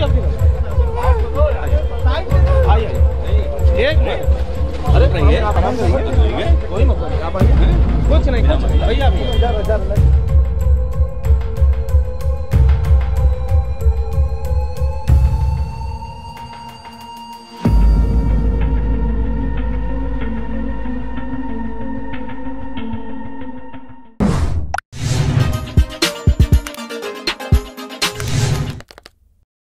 अभी अभी आइए एक मिनट। अरे रहिए कोई मतलब नहीं, आप आइए। कुछ नहीं कुछ नहीं। भैया भैया।